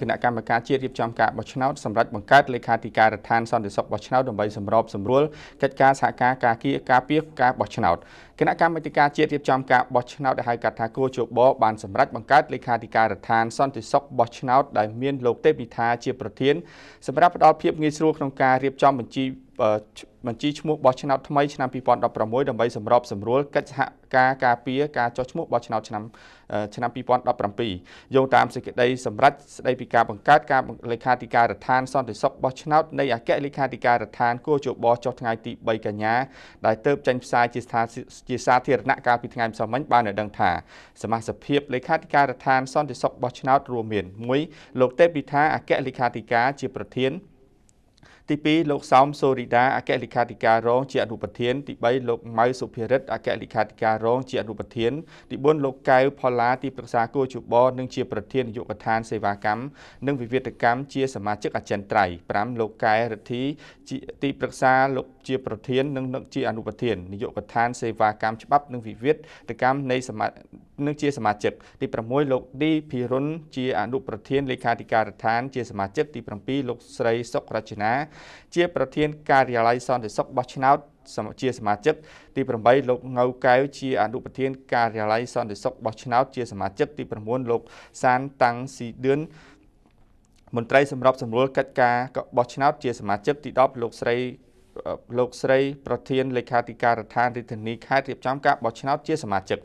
គណៈកម្មការជាតិរៀបចំការបោះឆ្នោតសម្រាប់បង្កើតលេខាធិការដ្ឋានសន្តិសុខបោះឆ្នោតដើម្បីសម្របសម្រួលកិច្ចការសហការការពារការពារការបោះឆ្នោតគណៈកម្មាធិការជាតិរៀបចំការបោះឆ្នោតដែលហៅកាត់ថាគូជបបានសម្រេចបង្កើតលេខាធិការដ្ឋានសន្តិសុខបោះឆ្នោតដែលមានលោកទេពវិថាជាប្រធានសម្រាប់ផ្ដល់ភាពងាយស្រួលក្នុងការរៀបចំបញ្ជី បញ្ជីឈ្មោះបោះឆ្នោតថ្មីឆ្នាំ2016ដើម្បីសម្របសម្រួលកិច្ចសហការការពារការចុះឈ្មោះបោះឆ្នោតឆ្នាំឆ្នាំ2017យោងតាមសេចក្តីសម្រេចស្តីពីការបង្កើតការលេខាធិការដ្ឋានសន្តិសុខបោះឆ្នោតនៃអគ្គលេខាធិការដ្ឋានគោជបចុះថ្ងៃទី3កញ្ញាដែលទៅចេញផ្សាយជាជាសាធារណៈកាលពីថ្ងៃម្សិលមិញបានដឹងថាសមាជិកភាពលេខាធិការដ្ឋានសន្តិសុខបោះឆ្នោតរួមមាន1លោកទេពវិថាអគ្គលេខាធិការជាប្រធាន ទី2លោកសោមសូរីដាអគ្គលេខាធិការរងជាអនុប្រធានទី3លោកម៉ៅសុភិរិទ្ធអគ្គលេខាធិការរងជាអនុប្រធានទី4លោកកៅផល្លាទីប្រឹក្សាគូជបនិងជាប្រធាននាយកដ្ឋានសេវាកម្មនិងវិវិធកម្មជាសមាជិកអចិន្ត្រៃយ៍5លោកកែរិទ្ធីជាទីប្រឹក្សាលោកជាប្រធាននិងជាអនុប្រធាននាយកដ្ឋានសេវាកម្មច្បាប់និងវិវិធកម្មនៃសមា នឹងជាសមាជិកទី6លោកឌីភិរុនជាអនុប្រធានលេខាធិការដ្ឋានជាសមាជិកទី7លោកស្រីសុករចនាជាប្រធានការិយាល័យសន្តិសុខបោះឆ្នោតជាសមាជិកទី8លោកងៅកែវជាអនុប្រធានការិយាល័យសន្តិសុខបោះឆ្នោតជាសមាជិកទី9លោកសានតាំងស៊ីឌឿនមន្ត្រីសម្របសម្រួលកិច្ចការបោះឆ្នោតជាសមាជិកទី10លោកស្រីលោកស្រីប្រធានលេខាធិការដ្ឋានរាជធានីខេត្តរៀបចំការបោះឆ្នោតជាសមាជិក